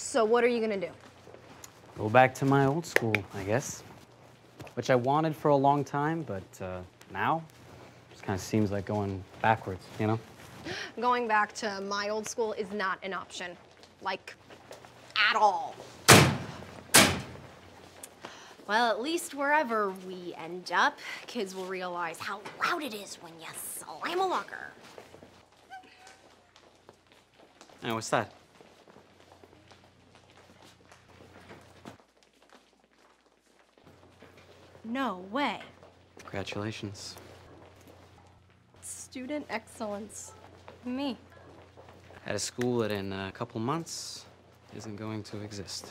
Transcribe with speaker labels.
Speaker 1: So what are you gonna do?
Speaker 2: Go back to my old school, I guess. Which I wanted for a long time, but uh, now just kind of seems like going backwards, you know?
Speaker 1: Going back to my old school is not an option. Like, at all.
Speaker 3: Well, at least wherever we end up, kids will realize how loud it is when you slam a locker.
Speaker 2: Hey, what's that?
Speaker 3: No way.
Speaker 2: Congratulations.
Speaker 1: Student excellence. Me.
Speaker 2: At a school that in a couple months isn't going to exist.